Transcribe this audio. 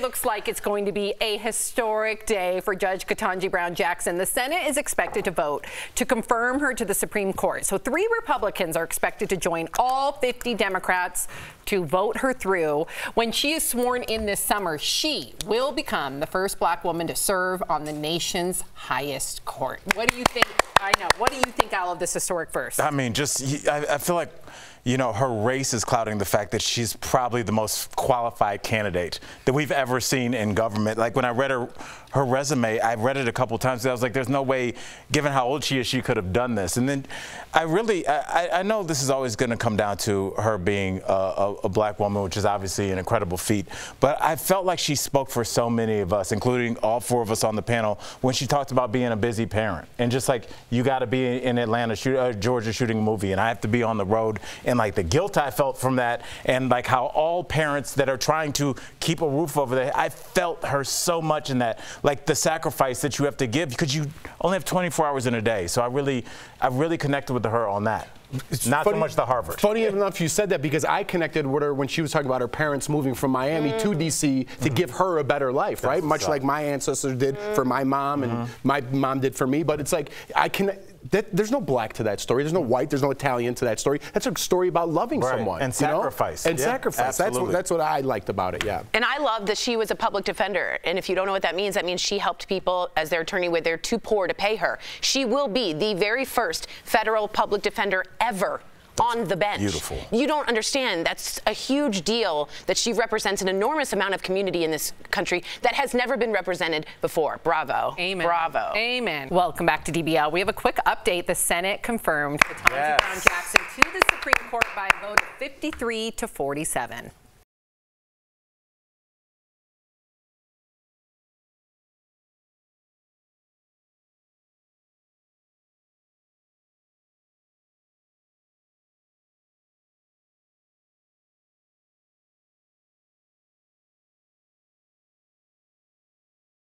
It looks like it's going to be a historic day for Judge Ketanji Brown Jackson. The Senate is expected to vote to confirm her to the Supreme Court. So three Republicans are expected to join all 50 Democrats to vote her through. When she is sworn in this summer, she will become the first black woman to serve on the nation's highest court. What do you think? I know. What do you think out of this historic first? I mean, just I, I feel like you know, her race is clouding the fact that she's probably the most qualified candidate that we've ever seen in government. Like when I read her her resume, I read it a couple times. I was like, there's no way, given how old she is, she could have done this. And then I really, I, I know this is always going to come down to her being a, a, a, black woman, which is obviously an incredible feat. But I felt like she spoke for so many of us, including all four of us on the panel, when she talked about being a busy parent and just like you got to be in Atlanta, shoot, uh, Georgia, shooting a movie, and I have to be on the road and like the guilt I felt from that, and like how all parents that are trying to keep a roof over their I felt her so much in that, like the sacrifice that you have to give because you only have 24 hours in a day. So I really, I really connected with her on that. It's Not funny, so much the Harvard. Funny enough, you said that because I connected with her when she was talking about her parents moving from Miami mm. to D.C. to mm. give her a better life, That's right? Much like my ancestors did mm. for my mom and mm-hmm. my mom did for me. But it's like I can that, there's no black to that story. There's no white. There's no Italian to that story. That's a story about loving right. someone and sacrifice. Know? And yeah, sacrifice. That's what, that's what I liked about it. Yeah. And I love that she was a public defender. And if you don't know what that means, that means she helped people as their attorney when they're too poor to pay her. She will be the very first federal public defender ever on the bench. Beautiful. You don't understand. That's a huge deal that she represents an enormous amount of community in this country that has never been represented before. Bravo. Amen. Bravo. Amen. Welcome back to DBL. We have a quick update. The Senate confirmed Ketanji yes. Brown Jackson to the Supreme Court by a vote of 53 to 47.